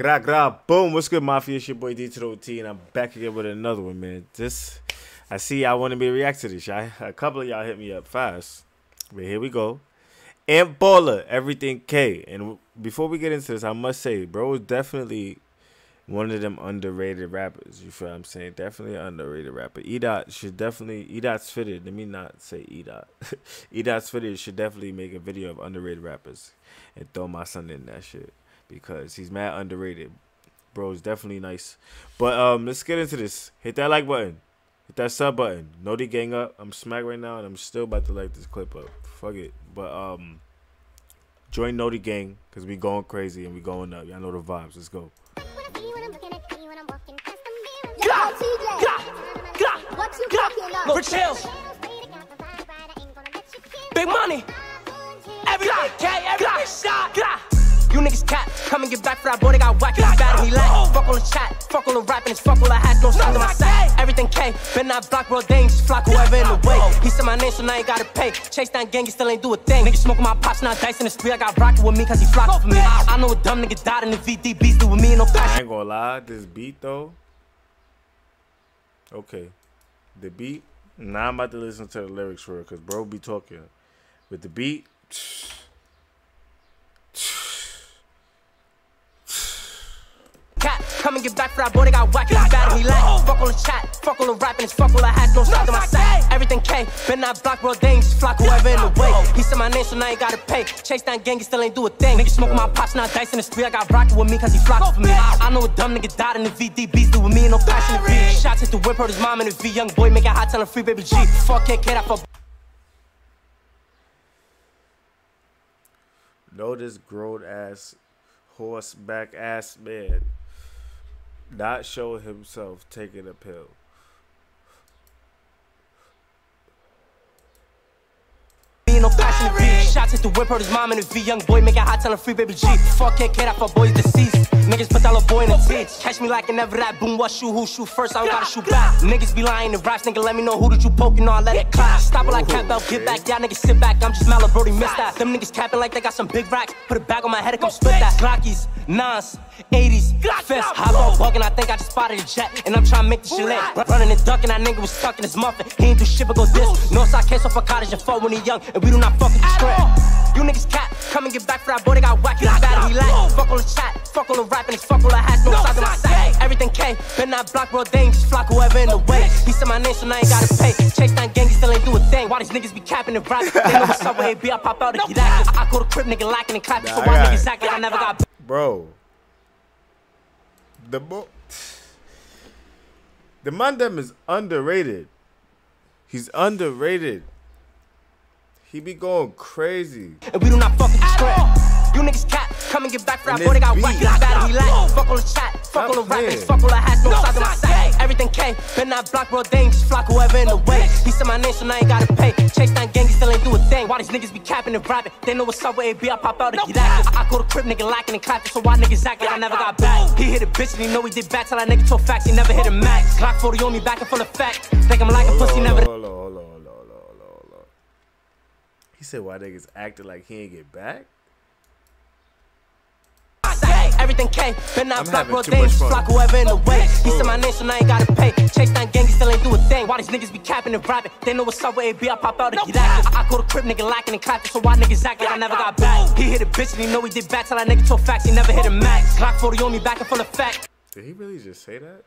Gra gra boom. What's good, Mafia? It's your boy D to the OT, and I'm back again with another one, man. This I see y'all wanted me to react to this. Y'all. A couple of y'all hit me up fast. But here we go. Ant Balla, everything K. And before we get into this, I must say, bro is definitely one of them underrated rappers. You feel what I'm saying? Definitely underrated rapper. E Dot should definitely E Dot's fitted. Let me not say E Dot. E Dot's fitted should definitely make a video of underrated rappers and throw my son in that shit because he's mad underrated. Bro, is definitely nice. But um, let's get into this. Hit that like button. Hit that sub button. Know the gang up. I'm smack right now, and I'm still about to like this clip up. Fuck it. But um, join Know the gang because we going crazy and we going up. Y'all know the vibes. Let's go. For chill. Big money. Every day, every day, shot. You niggas cat, come and get back for that boy. They got whack in his bad and he lack. Fuck all the chat, fuck all the rapping, it's fuck all the hats, no signs on my side. Everything K, been that block, bro, they ain't just flock whoever in the way. He said my name, so now he gotta pay. Chase down gang, he still ain't do a thing. Niggas smoking my pops, now dice in the street. I got rocket with me, cause he flocked for me. I, I know a dumb nigga died in the VDBs, do with me, no I passion. ain't gonna lie, this beat though. Okay, the beat. Now I'm about to listen to the lyrics for it because bro be talking. With the beat, Cat, come and get back for that boy. They got whack in his bad and he lack. Fuck all the chat, fuck all the rapping, it's fuck all the hats, no signs on my side. Everything K, been that block, bro, they ain't just flock whoever in the way. He said my name, so now he gotta pay. Chase down gang, he still ain't do a thing. Nigga smoking my pops, now dice in the street. I got rocket with me, cause he flocked for me. I, I know a dumb nigga died in the VDBs, do with me, no passion in V. Shots hit the whip, hurt his mom in the V. Young boy, make it hot, tell him free baby G. Fuck KK, that for know this grown ass horseback ass man not show himself taking a pill. Me no. Shots the whip, hurt his mom V. Young boy, hot, free baby G. Fuck for boys deceased. Put that little boy in the teeth. Catch me like I never that. Boom, what shoot, who shoot first? I don't gotta shoot back. Niggas be lying in raps, nigga. Let me know who did you poke and all let it clap. Stop it like cat belt, get back. Y'all niggas sit back. I'm just Mallow, Brody, missed that. Them niggas capping like they got some big racks. Put it back on my head and come split that. Glockies, Nas, 80s, fist. Hop on bugging, I think I just spotted a jet. And I'm trying to make this shit lit. Run- Running and ducking, that nigga was stuck in his muffin. He ain't do shit but go this. No side case off a cottage and fall when he young. And we do not fuck with the script. You niggas cat, come and get back for that boy. They got whack his bad and he lack. Fuck all the chat, fuck all the rapping, it's fuck all the hats, no size on my side. Everything K, been that block, bro, they ain't just flock whoever in the way. He said my name, so now he gotta pay. Chase down gang, he still ain't do a thing. Why these niggas be capping and rapping? They know what's up with AB, I pop out and get active. I, I go to crib, nigga, lacking and clapping. So Nah, why I got niggas it. I never got Bro. The bo- The man them is underrated. He's underrated. He be going crazy. and we do not fuck with the script. You niggas cat, come and get back for that boy. They got whack in beat. his bad he lack. Fuck all the chat, fuck all the playing. fuck all the hats, no size on my side. Everything K, been that block, bro, they ain't just flock whoever in the way. He said my name, so now ain't gotta pay. Chase down gang, he still ain't do a thing. Why these niggas be capping and rapping? They know what's up with AB, I pop out and get active. I, I go to crib, nigga, lacking and clapping, so why niggas act like I never got back? He hit a bitch and he know he did bad, tell that nigga talk facts, he never hit a max. Glock 40 on me, back and full of fact. Think I'm like a pussy, never. on, on, on, on, on. He said why niggas acting like he ain't get back? Everything K, that I'm block, having bro, too they ain't just fun. whoever in the way. He said my name, so now he gotta pay. Chase down gang, he still ain't do a thing. Why these niggas be capping and rapping? They know what's up with AB, I pop out and get active. I, go to crib, nigga, lacking and clapping, so why niggas act like I never got back? He hit a bitch and he know he did bad, tell that nigga talk facts, he never hit a max. Glock 40 on me, back and full of fact. Did he really just say that?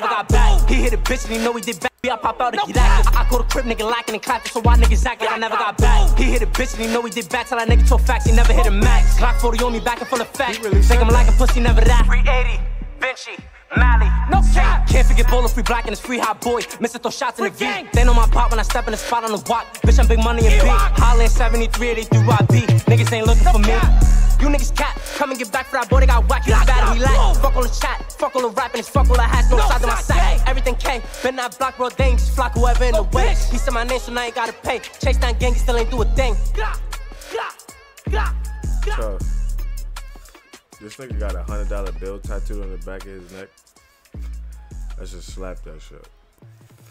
I got back. He hit a bitch and he know he did bad. I pop out and get active. I, I go to crib, nigga, lacking and clapping, so why niggas act like I never got back? He hit a bitch and he know he did bad, tell that nigga talk facts, he never hit a max. Glock 40 on me, back and full of facts. He really Think said I'm like a pussy, never that. 380, Vinci. Mally, no cap. Can't forget Bowler, free black and it's free hot boy. Mr. Throw shots in the V. They know my pop when I step in the spot on the block. Bitch, I'm big money and big. Hollin' 73, they through IB. Niggas ain't looking for me. You niggas cat, come and get back for that boy. They got whack, he's bad and he lack. Fuck all the chat, fuck all the rapping, it's fuck all the hats, no size on my side. Everything K, been that block, bro, they ain't just flock whoever in the way. He said my name, so now he gotta pay. Chase that gang, he still ain't do a thing. Tough. This nigga got a hundred dollar bill tattooed on the back of his neck. I should slap that shit.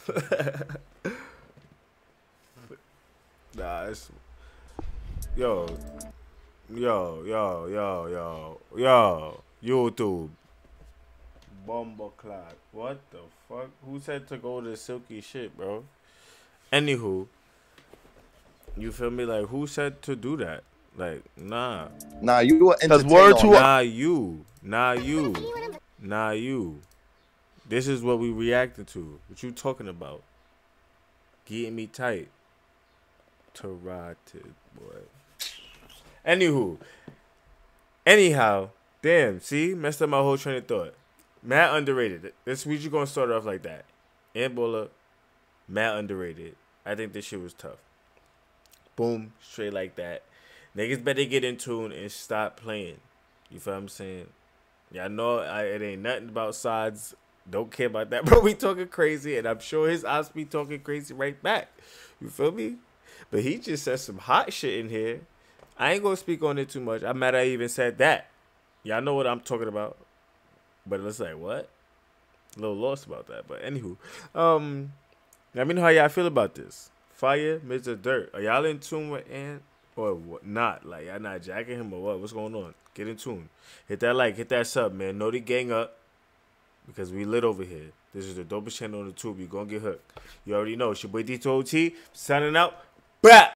nah, it's yo, yo, yo, yo, yo, yo, YouTube. Bumbleclot. What the fuck? Who said to go to silky shit, bro? Anywho, you feel me? Like, who said to do that? Like, nah. Nah, you were Cause entertained word to that. Nah, you. Nah, you. Nah, you. This is what we reacted to. What you talking about? Getting me tight. Tarotted, boy. Anywho. Anyhow. Damn, see? Messed up my whole train of thought. Matt underrated. This we just gonna start off like that. Ant Balla, Matt underrated. I think this shit was tough. Boom, straight like that. Niggas better get in tune and stop playing. You feel what I'm saying? Y'all know I, it ain't nothing about sides. Don't care about that, bro. We talking crazy, and I'm sure his ops be talking crazy right back. You feel me? But he just said some hot shit in here. I ain't gonna speak on it too much. I'm mad I even said that. Y'all know what I'm talking about. But it's like what? A little lost about that. But anywho, um, let me know how y'all feel about this. Fire, Mr. Dirt. Are y'all in tune with Ant or what? Not like y'all not jacking him or what? What's going on? Get in tune. Hit that like, hit that sub, man. Know the gang up because we lit over here. This is the dopest channel on the tube. You gonna get hooked. You already know. It's your boy D2OT signing out. Back.